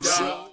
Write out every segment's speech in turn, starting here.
the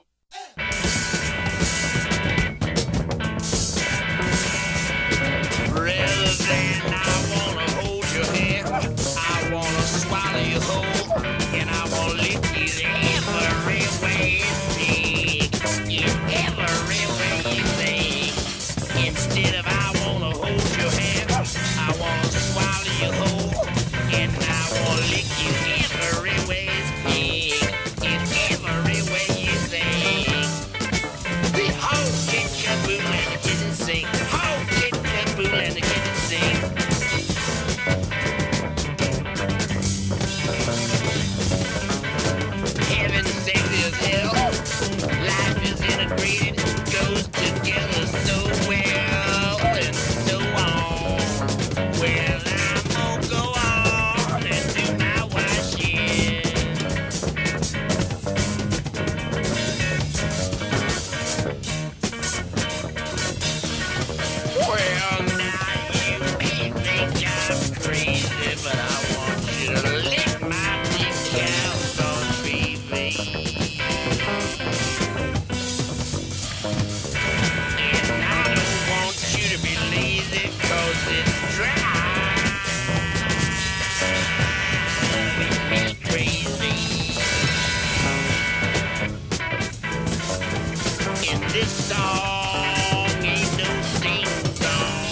This song ain't no sing song.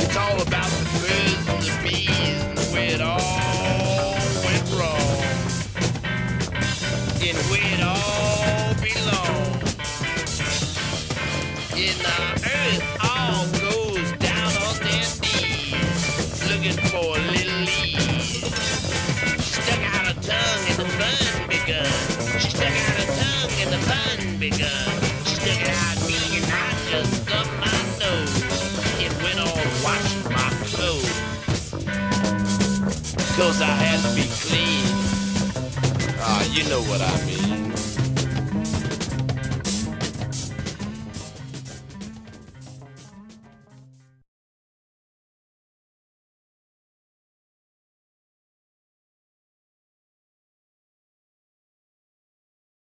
It's all about the birds and the bees and the it all went wrong. And where it all belongs. In the earth all goes down on their knees looking for begun. Uh, she took it out of me and I just stuck my nose. It went on washing my clothes. Cause I had to be clean. Ah, uh, you know what I mean.